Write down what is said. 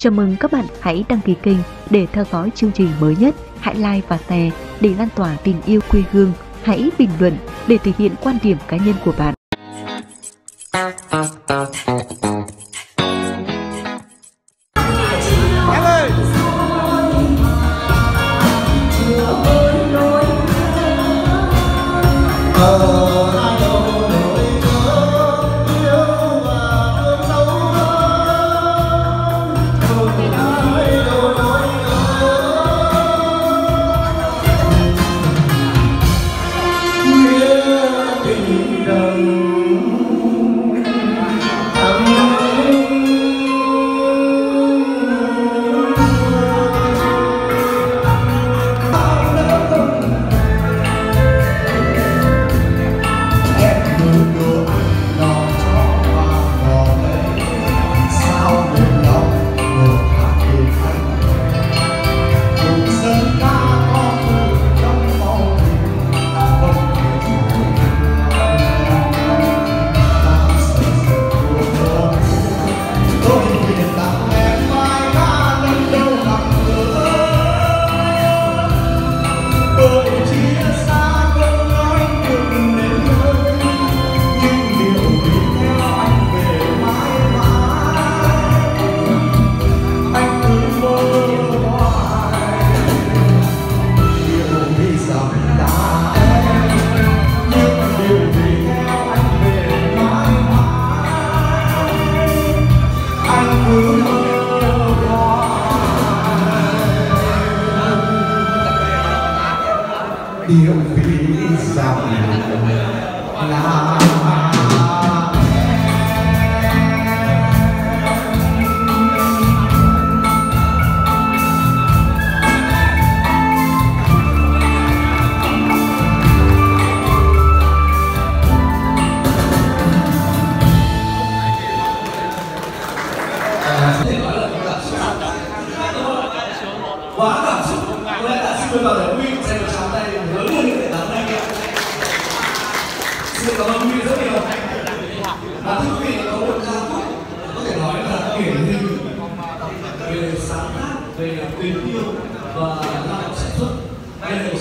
Chào mừng các bạn hãy đăng ký kênh để theo dõi chương trình mới nhất. Hãy like và share để lan tỏa tình yêu quê hương. Hãy bình luận để thể hiện quan điểm cá nhân của bạn. Quá cảm xúc có lẽ là xin mời toàn thể huy dành một tràng tay lớn hơn nữa để lắng nghe xin cảm ơn huy rất nhiều và thưa quý vị có một ca khúc có thể nói là điển hình về sáng tác về tình yêu và lao động sản xuất. Đây là